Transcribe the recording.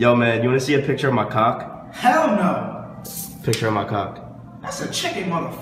Yo, man, you wanna see a picture of my cock? Hell no. Picture of my cock. That's a chicken, motherfucker.